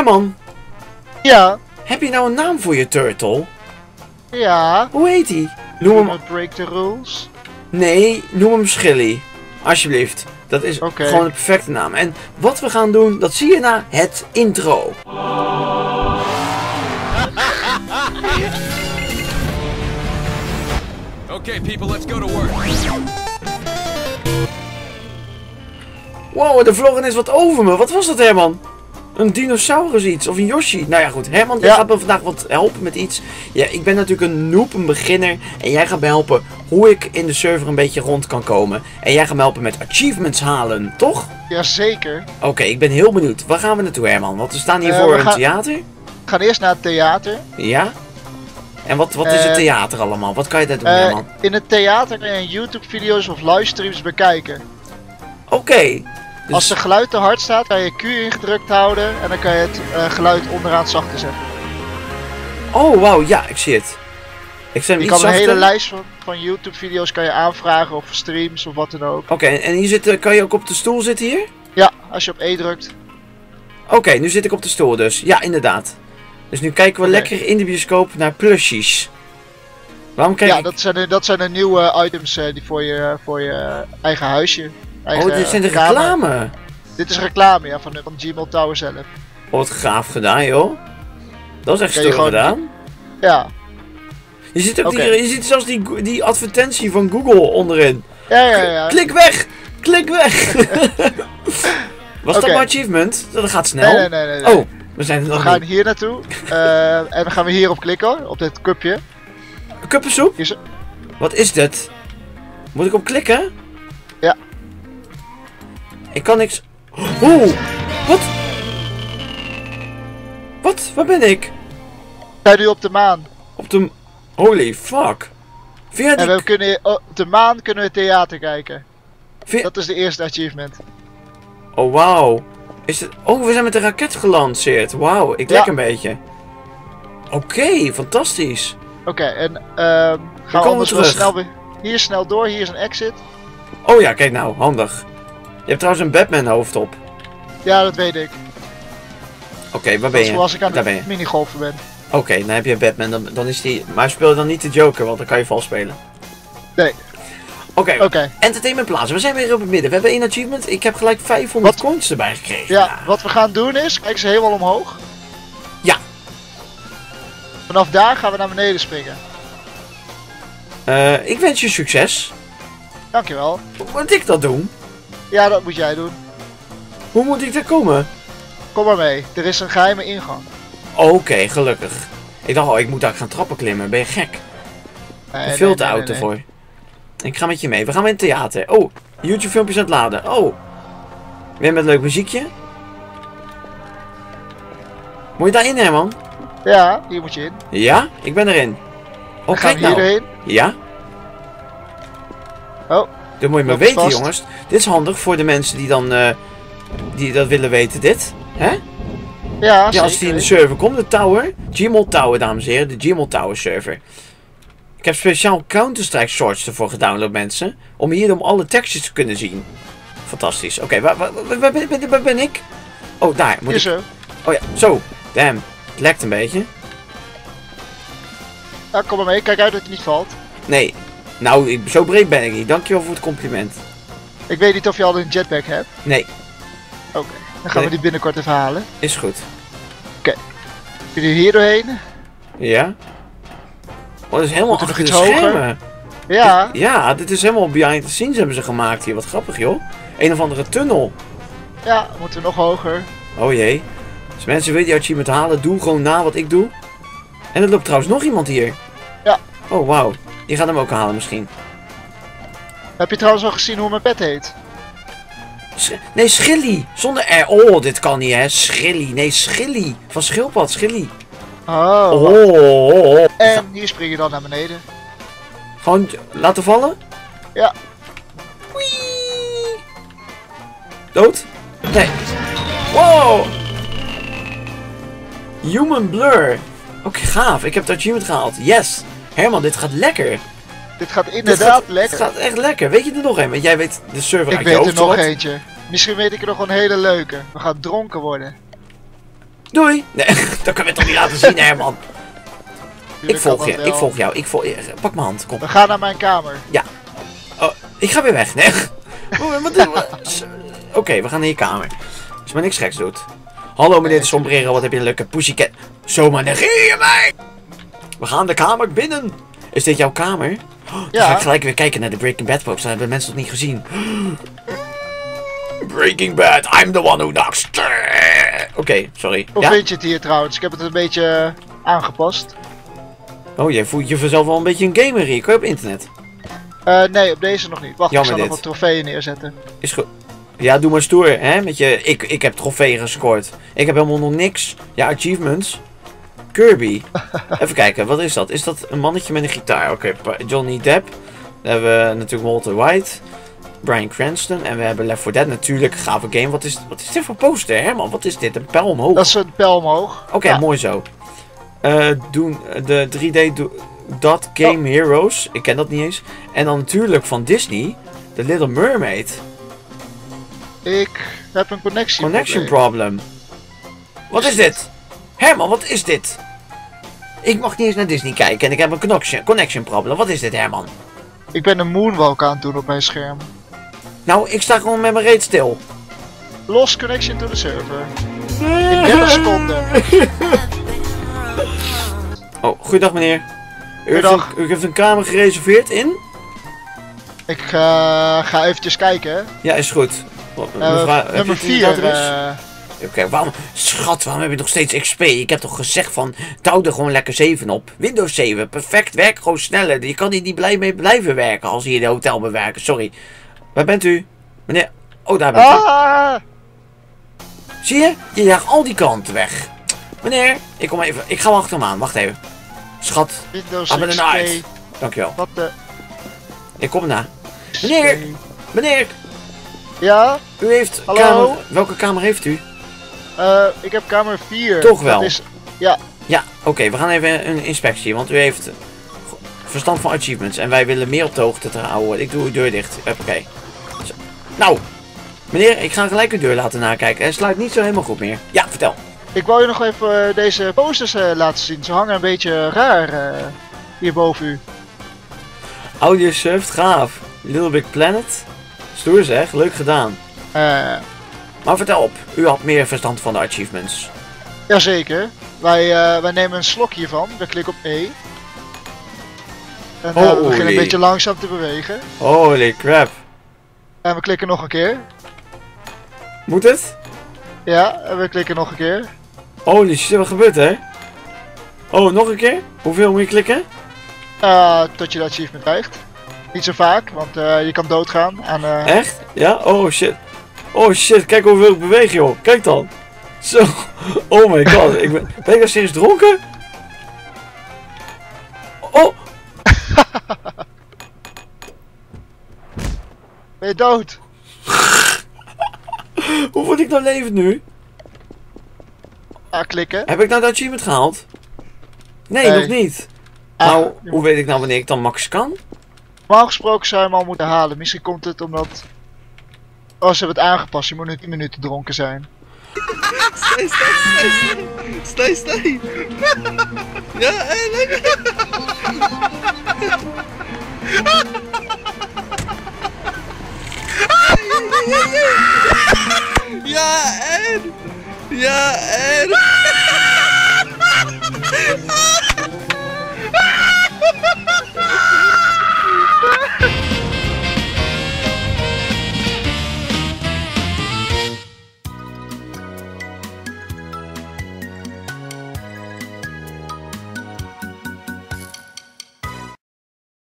Herman, Ja, heb je nou een naam voor je turtle? ja. Hoe heet hij? Noem hem... break the rules. Nee, noem hem Schilly. Alsjeblieft. Dat is Oké. gewoon de perfecte naam. En wat we gaan doen, dat zie je na het intro. Okay, people, let's go to work. Wow, de vlogen is wat over me. Wat was dat, Herman? Een dinosaurus iets, of een Yoshi. Nou ja, goed. Herman, jij Ja. gaat me vandaag wat helpen met iets. Ja, ik ben natuurlijk een noob, een beginner. En jij gaat me helpen hoe ik in de server een beetje rond kan komen. En jij gaat me helpen met achievements halen, toch? Jazeker. Oké, ik ben heel benieuwd. Waar gaan we naartoe, Herman? Want we staan hier Eh, voor een gaan- theater. We gaan eerst naar het theater. Ja? En wat, wat is het Eh, theater allemaal? Wat kan je daar doen, Eh, Herman? in het theater kan je YouTube-video's of livestreams bekijken. Oké. Dus- Als het geluid te hard staat, kan je Q ingedrukt houden en dan kan je het eh, geluid onderaan zachter zetten. Oh, wauw. Ja, ik zie het. Ik Je kan een hele lijst van, van YouTube-video's kan je aanvragen of streams of wat dan ook. Oké, en hier zitten, kan je ook op de stoel zitten hier? Ja, als je op E drukt. Oké, nu zit ik op de stoel dus. Ja, inderdaad. Dus nu kijken we lekker in de bioscoop naar plushies. Waarom kijk ja, ik... dat zijn, de, dat zijn de nieuwe items eh, die voor je, voor je eigen huisje. Eigen Oh, dit zijn de reclame. Dit is reclame ja, van, van Gmail Tower zelf. Oh, wat gaaf gedaan, joh. Dat is echt gewoon- gedaan. Ja, Je ziet, ook die, je ziet zelfs die, die advertentie van Google onderin. ja, ja. ja. Klik weg! Klik weg! Was dat mijn achievement? Dat gaat snel. Nee, nee, nee. Oh, we zijn er We nog gaan niet. hier naartoe. eh, en dan gaan we hierop klikken, op dit cupje. Kuppensoep? Is- Wat is dit? Moet ik op klikken? Ik kan niks... Oeh! Wat? Wat? Waar ben ik? Zijn nu op de maan. Op de... Holy fuck. Via En die... we kunnen, op de maan kunnen we theater kijken. via- Dat is de eerste achievement. Oh, wauw. Is het... Oh, we zijn met de raket gelanceerd. Wauw, ik Ja. lek een beetje. Oké, fantastisch. Oké, en ehm gaan we anders wel snel weer... Hier snel door, hier is een exit. Oh ja, kijk nou, handig. Je hebt trouwens een Batman hoofd op. Ja, dat weet ik. Oké, waar ben je? zoals ik aan Daar het minigolfen ben. Oké, dan heb je Batman. Dan, dan is die... Maar speel dan niet de Joker, want dan kan je vals spelen. Nee. Oké, Oké, Entertainment Plaza. We zijn weer op het midden. We hebben één achievement. Ik heb gelijk 500 coins erbij gekregen. ja, wat we gaan doen is, kijk ze helemaal omhoog. Ja. Vanaf daar gaan we naar beneden springen. Eh, ik wens je succes. Dankjewel. Hoe moet ik dat doen? Ja, dat moet jij doen. Hoe moet ik daar komen? Kom maar mee. Er is een geheime ingang. Oké, gelukkig. Ik dacht al, ik moet daar gaan trappen klimmen. Ben je gek? Nee, veel te nee, oud ervoor. Ik ga met je mee. We gaan weer in het theater. Oh, YouTube filmpjes aan het laden. Oh. Weer met leuk muziekje. Moet je daarin, Herman? Ja, hier moet je in. Ja, ik ben erin. Oh, kijk nou. doorheen. Ja? Oh, Dat moet je maar Loop weten, vast. jongens. Dit is handig voor de mensen die dan... eh, die dat willen weten, dit. Hè? ja, Ja, als die in de server komt, de tower. Gmail Tower, dames en heren. De Gmail Tower server. Ik heb speciaal Counter-Strike shorts ervoor gedownload, mensen. Om hier om alle tekstjes te kunnen zien. Fantastisch. Oké, waar, waar, waar, waar ben- waar ben ik? Oh, daar. Moet Hier ik... zo. Oh ja, zo. Damn. Het lekt een beetje. Ja, kom maar mee. Kijk uit dat het niet valt. Nee. Nou, zo breed ben ik niet. Dankjewel voor het compliment. Ik weet niet of je al een jetpack hebt. Nee, Oké, dan gaan Nee. we die binnenkort even halen. is goed. Kun je hier doorheen? Ja? Oh, dat is helemaal Moet er achter de schermen. Ja, Ja, dit is helemaal behind the scenes hebben ze gemaakt hier. Wat grappig, joh. Een of andere tunnel. ja, moeten we nog hoger. Oh jee. Als mensen willen die achievement halen, doe gewoon na wat ik doe. En er loopt trouwens nog iemand hier. Ja. Oh, wauw. Die gaat hem ook halen misschien. Heb je trouwens al gezien hoe mijn pet heet? Sch- nee, Schilly. Zonder R. Oh, dit kan niet, hè. Schilly. Nee, Schilly. Van Schildpad, Schilly. Oh. Oh, oh, oh. En hier spring je dan naar beneden. Gewoon laten vallen? Ja. Whee! Dood? Nee. Wow! Human Blur. Oké, gaaf. Ik heb het achievement gehaald. Yes. Herman, dit gaat lekker. Dit gaat Dit inderdaad gaat, lekker. Het gaat echt lekker. Weet je er nog een? Want jij weet de server Ik uit je weet er nog zowat. eentje. Misschien weet ik er nog een hele leuke. We gaan dronken worden. Doei! Nee, dat kunnen we toch niet laten zien, Herman? Ik volg je, ik volg jou. Ik volg, pak mijn hand, kom. We gaan naar mijn kamer. Oh, ik ga weer weg. Nee. Wat- wat- Oké, we gaan naar je kamer. Als je maar niks geks doet. Hallo meneer de sombrero, wat heb je een leuke pussycat. Zomaar negeer je mij! We gaan de kamer binnen. Is dit jouw kamer? Oh, Ja. ga ik gelijk weer kijken naar de Breaking Bad folks. Dat hebben mensen nog niet gezien. Breaking Bad, I'm the one who knocks. Oké, sorry. Hoe Ja? vind je het hier trouwens? Ik heb het een beetje eh, aangepast. Oh, jij voelt je vanzelf wel een beetje een gamer hier. Kan je op internet? Eh, nee, op deze nog niet. Wacht, Jammer ik zal nog wat trofeeën neerzetten. Is goed. Ja, doe maar stoer, hè? Met je, ik, ik heb trofeeën gescoord. Ik heb helemaal nog niks. Ja, achievements. Kirby. Even kijken, wat is dat? Is dat een mannetje met een gitaar? Oké, Johnny Depp. Dan hebben we natuurlijk Walter White. Brian Cranston. En we hebben Left 4 Dead natuurlijk. Gave game. Wat is, wat is dit voor poster, Herman? Wat is dit? Een pijl omhoog. Dat is een pijl omhoog. Oké, Ja. mooi zo. Eh, doen de 3D do- Dot Game Oh. Heroes. Ik ken dat niet eens. En dan natuurlijk van Disney. The Little Mermaid. Ik heb een connectie. Connection problem. Wat is dit? Herman, wat is dit? Ik mag niet eens naar Disney kijken en ik heb een connection, connection problem. Wat is dit, Herman? Ik ben een moonwalk aan het doen op mijn scherm. Nou, ik sta gewoon met mijn reet stil. Lost connection to the server. In 30 seconden. Oh, goeiedag meneer. U heeft, een, u heeft een kamer gereserveerd in? Ik eh, ga eventjes kijken. hè. Ja, is goed. Wat- je nummer het inderdaad 4. Oké, waarom? Schat, waarom heb je nog steeds XP? Ik heb toch gezegd van, touw er gewoon lekker 7 op. Windows 7, perfect, werk gewoon sneller. Je kan hier niet blij mee blijven werken als je in de hotel bewerken. Sorry. Waar bent u? Meneer... Oh, daar bent u. ah! Zie je? Je jaagt al die kanten weg. Meneer, ik kom even. Ik ga wel achter hem aan. Wacht even. Schat, Windows the XP. dankjewel. Wat de... Ik kom erna. Meneer! Meneer, Ja? u heeft Hallo? kamer... Welke kamer heeft u? Eh, ik heb kamer 4. Toch wel? Dat is... Ja, Ja, oké, we gaan even een inspectie, want u heeft verstand van achievements en wij willen meer op de hoogte te houden. Ik doe uw deur dicht. Oké. Nou, meneer, ik ga gelijk uw deur laten nakijken. Het sluit niet zo helemaal goed meer. Ja, vertel. ik wou je nog even eh, deze posters eh, laten zien. Ze hangen een beetje raar eh, hier boven u. Audio surft, gaaf. Little Big Planet. Stoer zeg, leuk gedaan. Eh, Maar vertel op, u had meer verstand van de achievements. jazeker. Wij, eh, wij nemen een slok hiervan. We klikken op E. En eh, we beginnen een beetje langzaam te bewegen. Holy crap. En we klikken nog een keer. Moet het? Ja, en we klikken nog een keer. Holy shit, wat gebeurt er? Oh, nog een keer? Hoeveel moet je klikken? Eh, tot je de achievement krijgt. Niet zo vaak, want je kan doodgaan aan... eh, Echt? Ja? Oh shit. Oh shit, kijk hoeveel ik beweeg joh. Kijk dan. Zo. Oh my god. Ik ben, ben ik nou serieus dronken? Oh. Ben je dood? Hoe word ik nou levend nu? Ah, klikken. Heb ik nou de achievement gehaald? Nee, Nee. nog niet. Ah, nou, hoe weet ik nou wanneer ik dan max kan? Normaal gesproken zou je hem al moeten halen. Misschien komt het omdat... Oh, ze hebben het aangepast. Je moet nu 10 minuten dronken zijn. Stay, stay, stay, stay, stay. Ja, lekker. Ja, en. Ja, en.